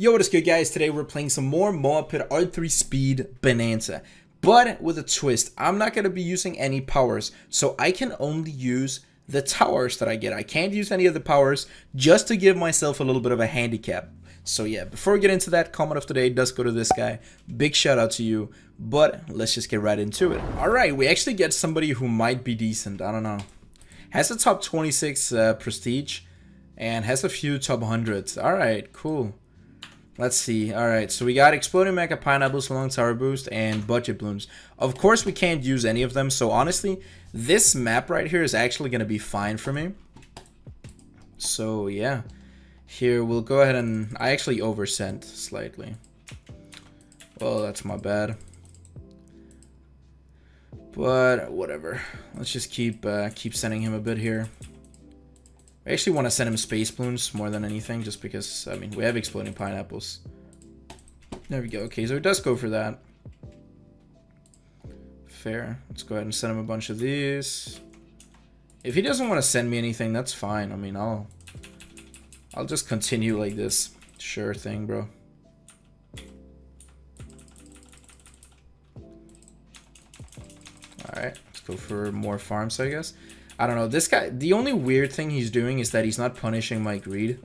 Yo, what is good guys? Today we're playing some more Moped R3 Speed Bonanza. But with a twist, I'm not going to be using any powers, so I can only use the towers that I get. I can't use any of the powers just to give myself a little bit of a handicap. So yeah, before we get into that, comment of the day does go to this guy. Big shout out to you, but let's just get right into it. Alright, we actually get somebody who might be decent, I don't know. Has a top 26 uh, prestige, and has a few top 100s. Alright, cool. Let's see. Alright, so we got Exploding Mega Pineapples, Long Tower Boost, and Budget Bloons. Of course, we can't use any of them, so honestly, this map right here is actually going to be fine for me. So, yeah. Here, we'll go ahead and... I actually oversent slightly. Well, that's my bad. But, whatever. Let's just keep uh, keep sending him a bit here. I actually want to send him space balloons more than anything, just because, I mean, we have exploding pineapples. There we go. Okay, so it does go for that. Fair. Let's go ahead and send him a bunch of these. If he doesn't want to send me anything, that's fine. I mean, I'll... I'll just continue like this. Sure thing, bro. Alright, let's go for more farms, I guess. I don't know. This guy, the only weird thing he's doing is that he's not punishing my greed.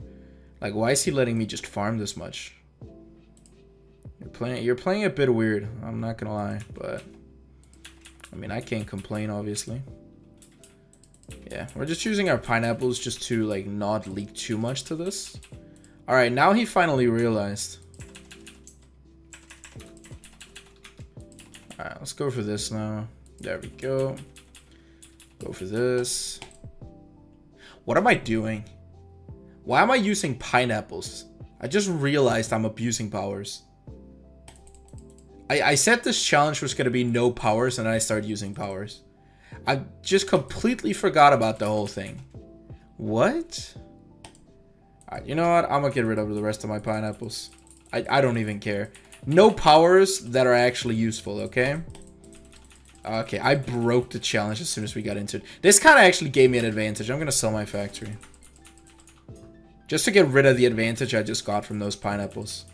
Like, why is he letting me just farm this much? You're playing, you're playing a bit weird. I'm not gonna lie, but I mean, I can't complain, obviously. Yeah, we're just using our pineapples just to like not leak too much to this. All right, now he finally realized. All right, let's go for this now. There we go. Go for this. What am I doing? Why am I using pineapples? I just realized I'm abusing powers. I, I said this challenge was going to be no powers and I started using powers. I just completely forgot about the whole thing. What? Right, you know what? I'm to get rid of the rest of my pineapples. I, I don't even care. No powers that are actually useful, okay? Okay, I broke the challenge as soon as we got into it. This kind of actually gave me an advantage. I'm going to sell my factory. Just to get rid of the advantage I just got from those pineapples.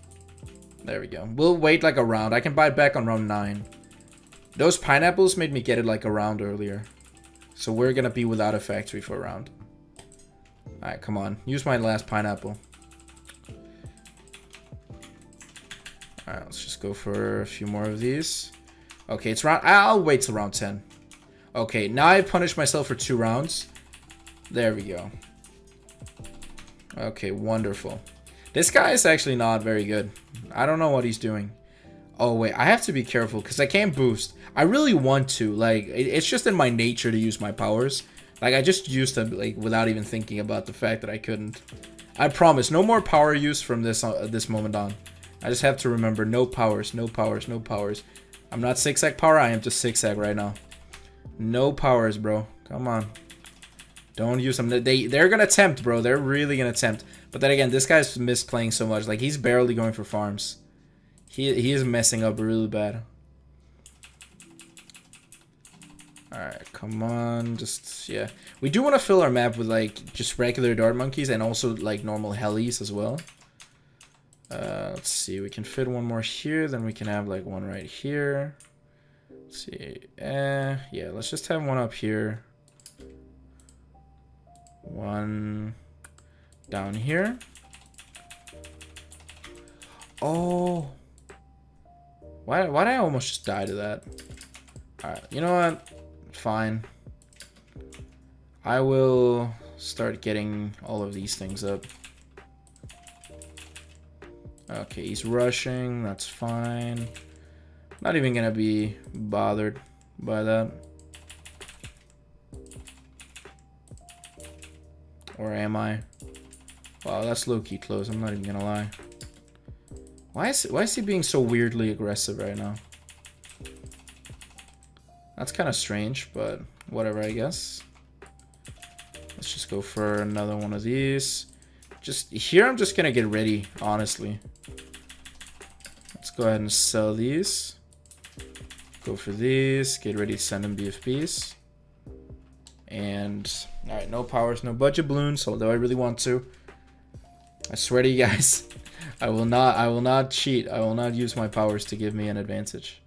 There we go. We'll wait like a round. I can buy it back on round 9. Those pineapples made me get it like a round earlier. So we're going to be without a factory for a round. Alright, come on. Use my last pineapple. Alright, let's just go for a few more of these. Okay, it's round... I'll wait till round 10. Okay, now I punish myself for two rounds. There we go. Okay, wonderful. This guy is actually not very good. I don't know what he's doing. Oh, wait. I have to be careful because I can't boost. I really want to. Like, it's just in my nature to use my powers. Like, I just used them, like, without even thinking about the fact that I couldn't. I promise, no more power use from this uh, this moment on. I just have to remember, no powers, no powers, no powers. I'm not zigzag power, I am just zigzag right now. No powers, bro. Come on. Don't use them. They, they're going to tempt, bro. They're really going to tempt. But then again, this guy's misplaying so much. Like, he's barely going for farms. He, he is messing up really bad. Alright, come on. Just, yeah. We do want to fill our map with, like, just regular dart monkeys and also, like, normal helis as well. Uh, let's see, we can fit one more here, then we can have like one right here. Let's see, eh, yeah, let's just have one up here. One down here. Oh. Why, why did I almost just die to that? Alright, you know what? Fine. I will start getting all of these things up. Okay, he's rushing. That's fine. Not even gonna be bothered by that. Or am I? Wow, that's low-key close. I'm not even gonna lie. Why is, why is he being so weirdly aggressive right now? That's kind of strange, but whatever, I guess. Let's just go for another one of these. Just here, I'm just gonna get ready, honestly. Let's go ahead and sell these. Go for these. Get ready send them BFBs. And, alright, no powers, no budget balloons, although I really want to. I swear to you guys, I will not I will not cheat. I will not use my powers to give me an advantage.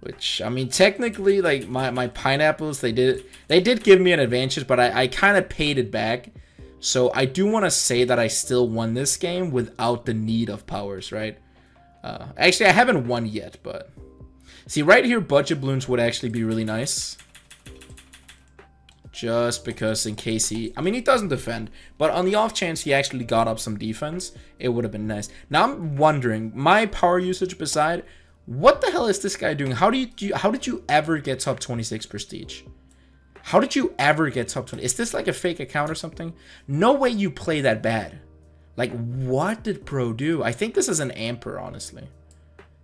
Which I mean technically like my, my pineapples they did they did give me an advantage, but I, I kinda paid it back. So I do want to say that I still won this game without the need of powers, right? Uh, actually, I haven't won yet, but... See, right here, budget balloons would actually be really nice. Just because in case he... I mean, he doesn't defend. But on the off chance he actually got up some defense, it would have been nice. Now, I'm wondering, my power usage beside... What the hell is this guy doing? How do you, do you how did you ever get top 26 prestige? How did you ever get top 20? Is this like a fake account or something? No way you play that bad. Like, what did Pro do? I think this is an Amper, honestly.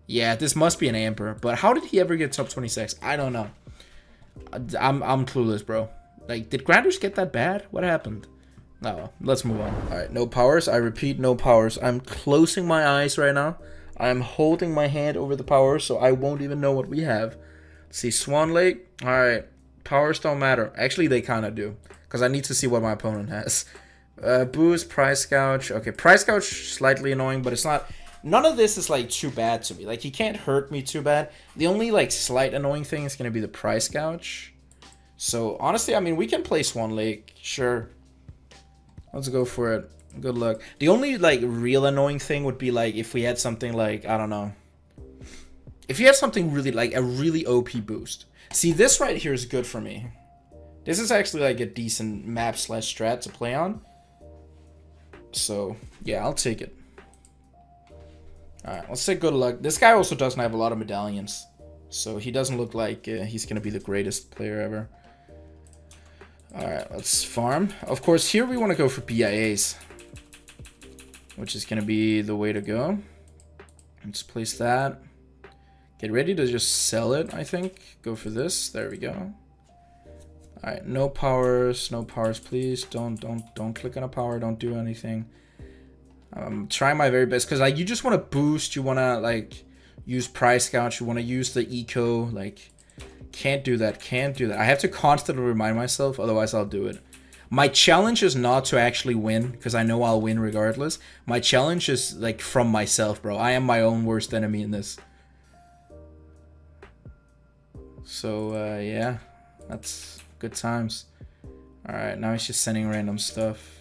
Yeah, this must be an Amper. But how did he ever get top 26? I don't know. I'm, I'm clueless, bro. Like, did Granders get that bad? What happened? Oh, no, let's move on. All right, no powers. I repeat, no powers. I'm closing my eyes right now. I'm holding my hand over the power, so I won't even know what we have. Let's see, Swan Lake. All right, powers don't matter. Actually, they kind of do, because I need to see what my opponent has. Uh, boost, price gouge. Okay, price gouge slightly annoying, but it's not. None of this is like too bad to me. Like he can't hurt me too bad. The only like slight annoying thing is gonna be the price gouge. So honestly, I mean, we can play Swan Lake. Sure. Let's go for it. Good luck. The only like real annoying thing would be like if we had something like I don't know. If you had something really like a really OP boost. See, this right here is good for me. This is actually like a decent map slash strat to play on. So yeah, I'll take it. Alright, let's say good luck. This guy also doesn't have a lot of medallions. So he doesn't look like uh, he's going to be the greatest player ever. Alright, let's farm. Of course, here we want to go for BIAs. Which is going to be the way to go. Let's place that. Get ready to just sell it, I think. Go for this. There we go. Alright, no powers, no powers, please. Don't don't don't click on a power, don't do anything. Um, I'm trying my very best because like you just want to boost, you want to like use price gouge, you want to use the eco, like can't do that. Can't do that. I have to constantly remind myself, otherwise I'll do it. My challenge is not to actually win, because I know I'll win regardless. My challenge is, like, from myself, bro. I am my own worst enemy in this. So, uh, yeah. That's good times. Alright, now he's just sending random stuff.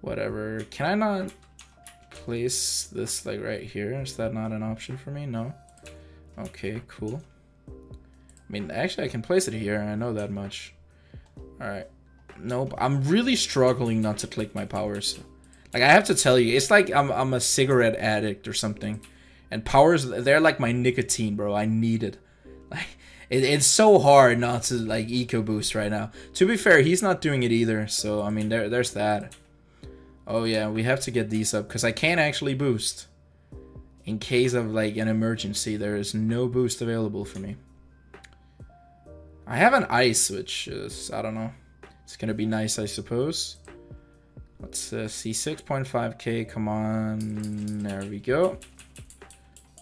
Whatever. Can I not place this, like, right here? Is that not an option for me? No? Okay, cool. I mean, actually, I can place it here. I know that much. Alright. Nope. I'm really struggling not to click my powers. Like, I have to tell you, it's like I'm, I'm a cigarette addict or something. And powers, they're like my nicotine, bro. I need it. Like, it, it's so hard not to, like, eco boost right now. To be fair, he's not doing it either. So, I mean, there, there's that. Oh, yeah, we have to get these up. Because I can't actually boost. In case of, like, an emergency, there is no boost available for me. I have an ice, which is, I don't know. It's to be nice, I suppose. Let's uh, see, 6.5k, come on. There we go.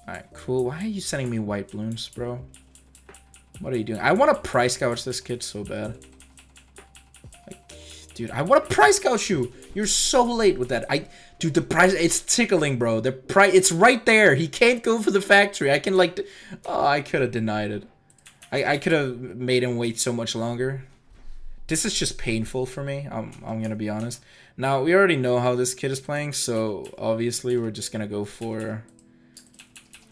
Alright, cool. Why are you sending me white balloons, bro? What are you doing? I want to price gouge this kid so bad. Like, dude, I want to price gouge you. You're so late with that. I, dude, the price, it's tickling, bro. The price, it's right there. He can't go for the factory. I can like, oh, I could have denied it. I, I could have made him wait so much longer. This is just painful for me. I'm, I'm going to be honest. Now, we already know how this kid is playing, so obviously we're just going to go for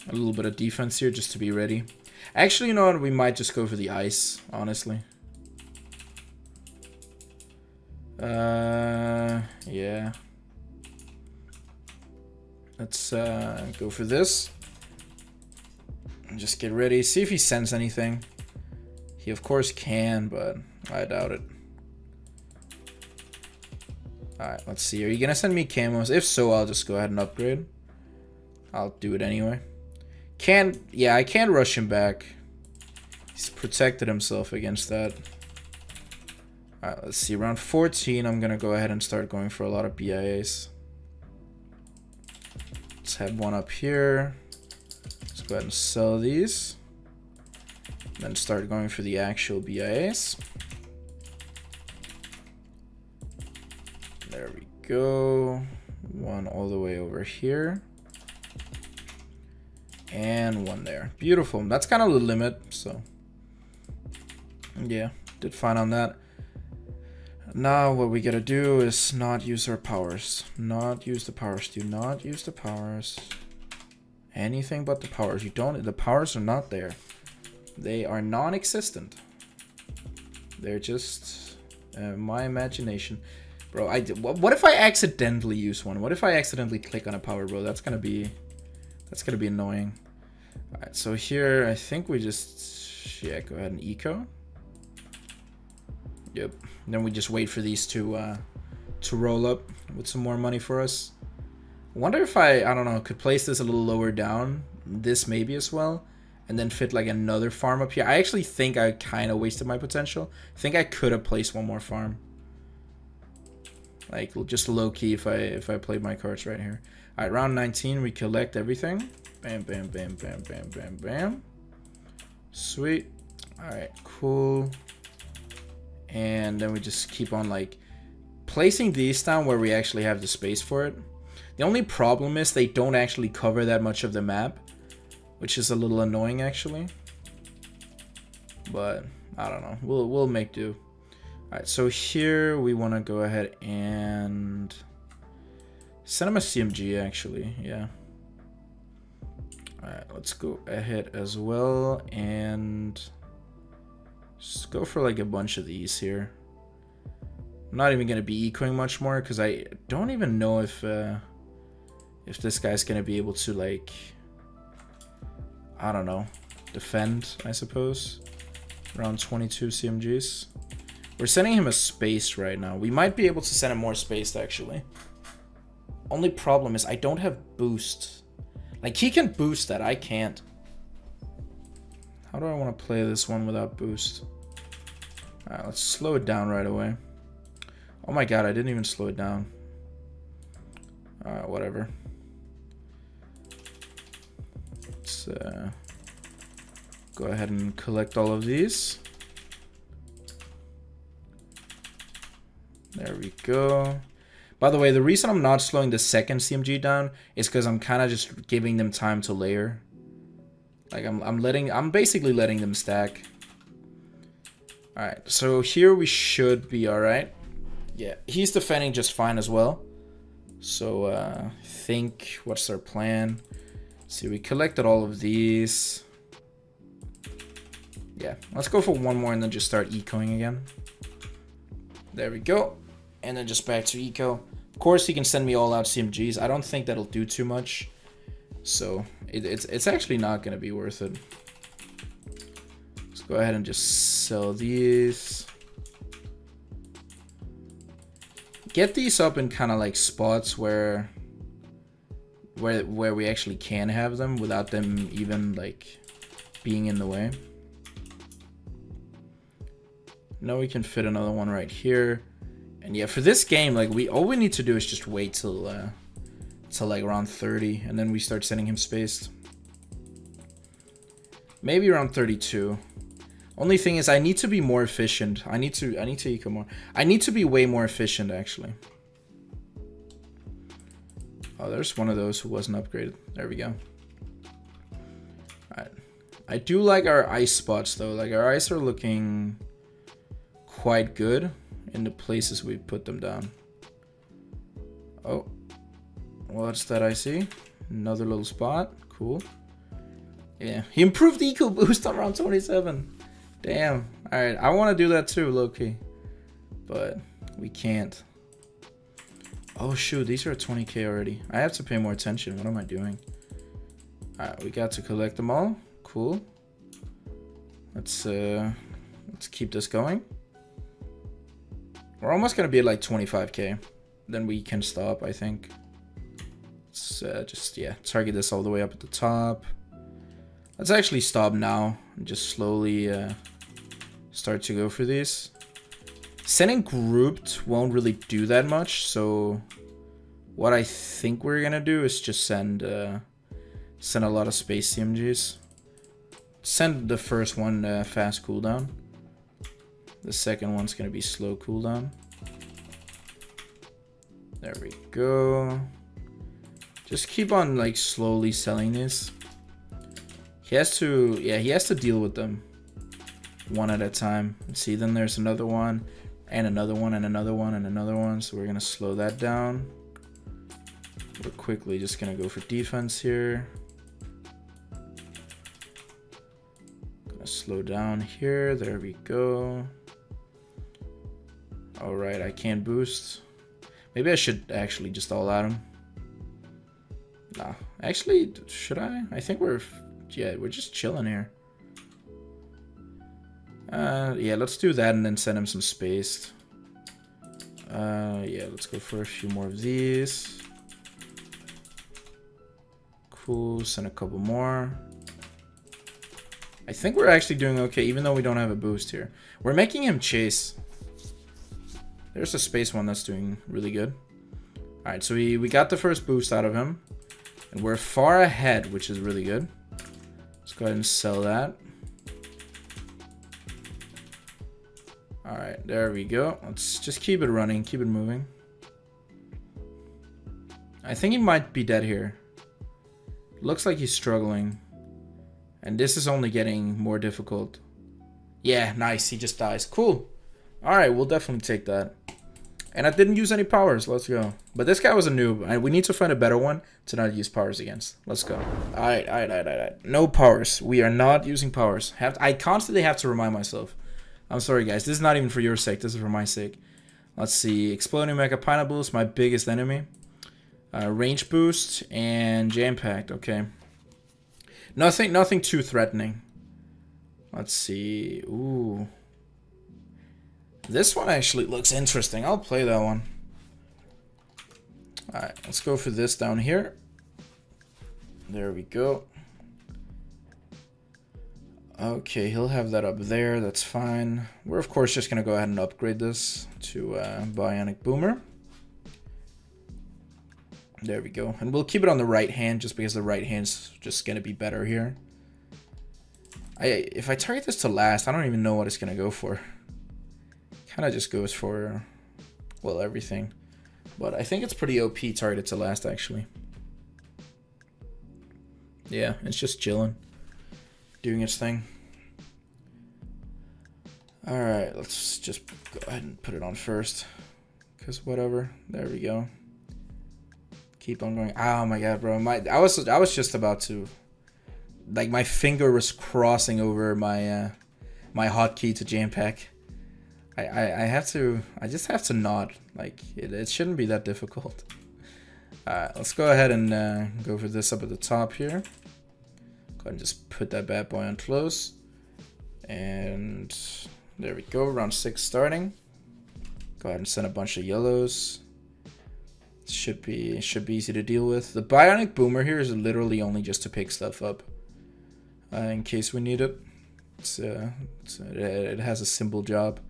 a little bit of defense here just to be ready. Actually, you know what? We might just go for the ice, honestly. Uh, yeah. Let's uh, go for this. Just get ready. See if he sends anything. He of course can, but I doubt it. Alright, let's see. Are you gonna send me camos? If so, I'll just go ahead and upgrade. I'll do it anyway. Can yeah, I can't rush him back. He's protected himself against that. Alright, let's see. Round 14, I'm gonna go ahead and start going for a lot of BIAs. Let's have one up here Let's go ahead and sell these. Then start going for the actual BIAs. There we go. one all the way over here. And one there. Beautiful. That's kind of the limit, so... Yeah, did fine on that. Now what we gotta do is not use our powers. Not use the powers. Do not use the powers. Anything but the powers. You don't. The powers are not there. They are non-existent. They're just uh, my imagination. Bro, I what if I accidentally use one? What if I accidentally click on a power, bro? That's gonna be that's gonna be annoying. Alright, so here I think we just yeah, go ahead and eco. Yep. then we just wait for these to uh, to roll up with some more money for us. Wonder if I, I don't know, could place this a little lower down. This maybe as well. And then fit like another farm up here. I actually think I kind of wasted my potential. I think I could have placed one more farm. Like just low key if I if I played my cards right here. Alright, round 19, we collect everything. Bam, bam, bam, bam, bam, bam, bam. Sweet. Alright, cool and then we just keep on like placing these down where we actually have the space for it. The only problem is they don't actually cover that much of the map, which is a little annoying actually. But I don't know. We'll we'll make do. All right, so here we want to go ahead and send him a CMG actually. Yeah. All right, let's go ahead as well and just go for like a bunch of these here. I'm not even going to be ecoing much more because I don't even know if uh, if this guy's going to be able to like, I don't know, defend, I suppose. Around 22 CMGs. We're sending him a space right now. We might be able to send him more space actually. Only problem is I don't have boost. Like he can boost that, I can't. How do I want to play this one without boost? Alright, let's slow it down right away. Oh my god, I didn't even slow it down. Alright, whatever. Let's uh, go ahead and collect all of these. There we go. By the way, the reason I'm not slowing the second CMG down is because I'm kind of just giving them time to layer. Like I'm, I'm letting, I'm basically letting them stack. All right, so here we should be all right. Yeah, he's defending just fine as well. So uh, think, what's our plan? See, we collected all of these. Yeah, let's go for one more and then just start ecoing again. There we go. And then just back to eco. Of course, he can send me all out CMGs. I don't think that'll do too much. So it, it's, it's actually not going to be worth it. Let's go ahead and just sell these. Get these up in kind of like spots where where where we actually can have them without them even like being in the way. Now we can fit another one right here. And yeah, for this game, like we all we need to do is just wait till uh, till like around 30 and then we start sending him spaced. Maybe around 32. Only thing is I need to be more efficient. I need to I need to eco more. I need to be way more efficient actually. Oh, there's one of those who wasn't upgraded. There we go. Alright. I do like our ice spots though. Like our ice are looking quite good in the places we put them down. Oh, What's that I see? Another little spot. Cool. Yeah, he improved eco boost on round 27. Damn. Alright, I want to do that too, low-key. But we can't. Oh shoot, these are 20k already. I have to pay more attention. What am I doing? Alright, we got to collect them all. Cool. Let's uh let's keep this going. We're almost gonna be at like 25k. Then we can stop, I think. Let's uh, just, yeah, target this all the way up at the top. Let's actually stop now and just slowly uh, start to go for these. Sending grouped won't really do that much, so what I think we're gonna do is just send uh, send a lot of space CMGs. Send the first one uh, fast cooldown. The second one's gonna be slow cooldown. There we go. Just keep on like slowly selling this. He has to, yeah, he has to deal with them one at a time. See, then there's another one and another one and another one and another one. So we're going to slow that down. We're quickly just going to go for defense here. Gonna slow down here. There we go. All right, I can't boost. Maybe I should actually just all out him. Nah, actually, should I? I think we're, yeah, we're just chilling here. Uh, yeah, let's do that and then send him some spaced. Uh, yeah, let's go for a few more of these. Cool, send a couple more. I think we're actually doing okay, even though we don't have a boost here. We're making him chase. There's a space one that's doing really good. Alright, so we, we got the first boost out of him. And we're far ahead, which is really good. Let's go ahead and sell that. Alright, there we go. Let's just keep it running, keep it moving. I think he might be dead here. Looks like he's struggling. And this is only getting more difficult. Yeah, nice. He just dies. Cool. Alright, we'll definitely take that. And I didn't use any powers. Let's go. But this guy was a noob. And we need to find a better one to not use powers against. Let's go. Alright, alright, alright, alright. No powers. We are not using powers. Have to, I constantly have to remind myself. I'm sorry, guys. This is not even for your sake. This is for my sake. Let's see. Exploding Mega Pineapple is my biggest enemy. Uh, range boost and jam packed. Okay. Nothing, nothing too threatening. Let's see. Ooh. This one actually looks interesting. I'll play that one. Alright, let's go for this down here. There we go. Okay, he'll have that up there. That's fine. We're, of course, just going to go ahead and upgrade this to uh, Bionic Boomer. There we go. And we'll keep it on the right hand just because the right hand's just going to be better here. I If I target this to last, I don't even know what it's going to go for. Kind of just goes for, well, everything. But I think it's pretty OP targeted to last, actually. Yeah, it's just chilling doing its thing. Alright, let's just go ahead and put it on first. Because whatever. There we go. Keep on going. Oh my god, bro. My I was I was just about to like my finger was crossing over my uh my hotkey to jam pack. I, I, I have to I just have to nod. Like it, it shouldn't be that difficult. Alright, let's go ahead and uh, go for this up at the top here Go ahead and just put that bad boy on close. And there we go, round six starting. Go ahead and send a bunch of yellows. Should be should be easy to deal with. The bionic boomer here is literally only just to pick stuff up, uh, in case we need it. It's, uh, it's, uh, it has a simple job.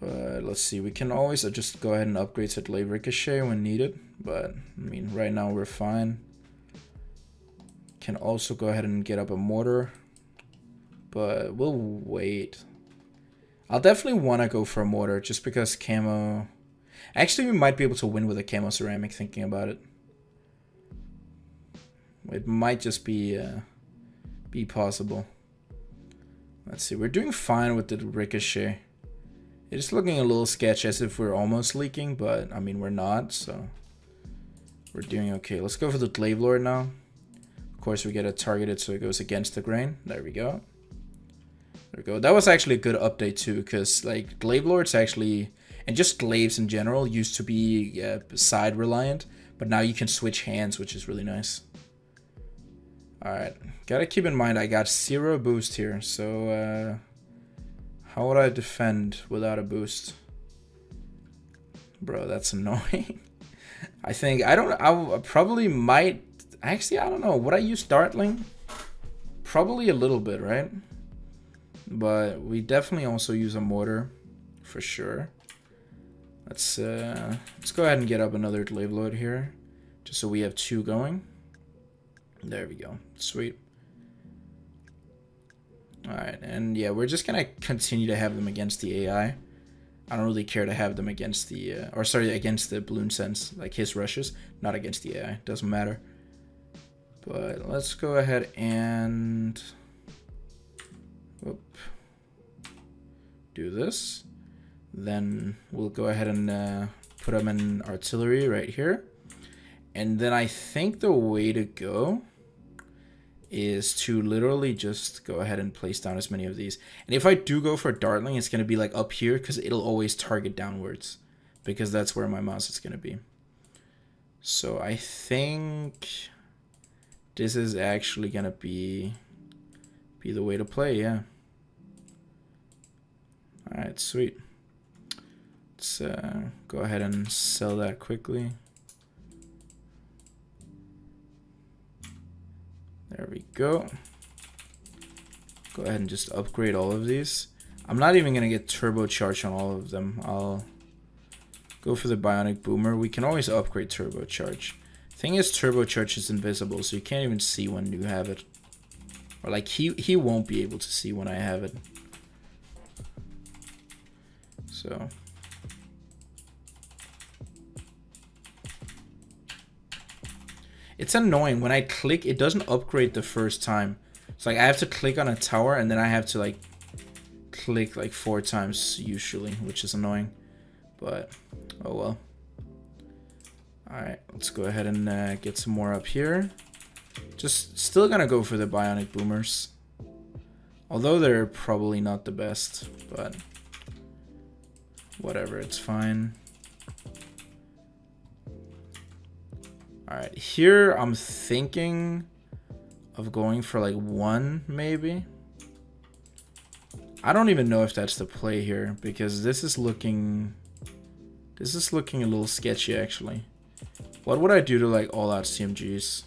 But let's see, we can always just go ahead and upgrade to delay ricochet when needed. But I mean, right now we're fine. Can also go ahead and get up a mortar. But we'll wait. I'll definitely want to go for a mortar just because camo... Actually, we might be able to win with a camo ceramic thinking about it. It might just be uh, be possible. Let's see, we're doing fine with the ricochet. It's looking a little sketch as if we're almost leaking, but I mean, we're not, so we're doing okay. Let's go for the Glaive Lord now Of course, we get it targeted so it goes against the grain. There we go. There we go. That was actually a good update too, because like Glaive Lords actually, and just glaives in general, used to be uh, side reliant, but now you can switch hands, which is really nice. Alright, gotta keep in mind I got zero boost here, so uh, how would I defend without a boost? Bro, that's annoying. I think, I don't, I probably might Actually, I don't know. Would I use Dartling? Probably a little bit, right? But we definitely also use a mortar for sure. Let's uh, let's go ahead and get up another glaive lord here, just so we have two going. There we go. Sweet. All right, and yeah, we're just gonna continue to have them against the AI. I don't really care to have them against the, uh, or sorry, against the Balloon Sense, like his rushes, not against the AI, doesn't matter. But let's go ahead and whoop, do this. Then we'll go ahead and uh, put them in artillery right here. And then I think the way to go is to literally just go ahead and place down as many of these. And if I do go for Dartling, it's going to be like up here because it'll always target downwards because that's where my mouse is going to be. So I think this is actually going to be be the way to play, yeah. All right, sweet. Let's uh, go ahead and sell that quickly. There we go. Go ahead and just upgrade all of these. I'm not even going to get turbocharge on all of them. I'll go for the bionic boomer. We can always upgrade turbocharge. Thing is, turbocharge is invisible, so you can't even see when you have it. Or like, he, he won't be able to see when I have it. So... It's annoying. When I click, it doesn't upgrade the first time. It's like I have to click on a tower and then I have to like click like four times usually, which is annoying. But, oh well. Alright, let's go ahead and uh, get some more up here. Just still gonna go for the bionic boomers. Although they're probably not the best, but whatever, it's fine. Alright, here I'm thinking of going for like one, maybe. I don't even know if that's the play here, because this is looking... This is looking a little sketchy, actually. What would I do to like all out CMGs?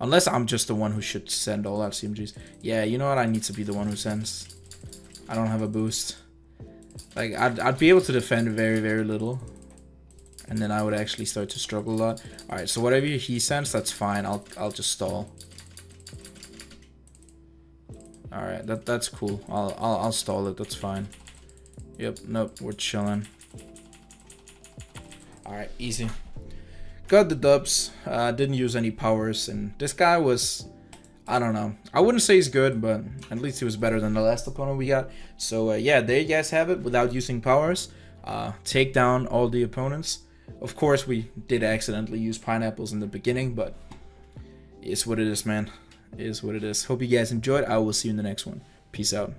Unless I'm just the one who should send all out CMGs. Yeah, you know what? I need to be the one who sends. I don't have a boost. Like, I'd, I'd be able to defend very, very little and then I would actually start to struggle a lot. Alright, so whatever he sends, that's fine. I'll I'll just stall. Alright, that that's cool. I'll, I'll I'll stall it, that's fine. Yep, nope, we're chilling. Alright, easy. Got the dubs. Uh, didn't use any powers, and this guy was... I don't know. I wouldn't say he's good, but at least he was better than the last opponent we got. So uh, yeah, there you guys have it without using powers. Uh, take down all the opponents. Of course, we did accidentally use pineapples in the beginning, but it's what it is, man. It is what it is. Hope you guys enjoyed. I will see you in the next one. Peace out.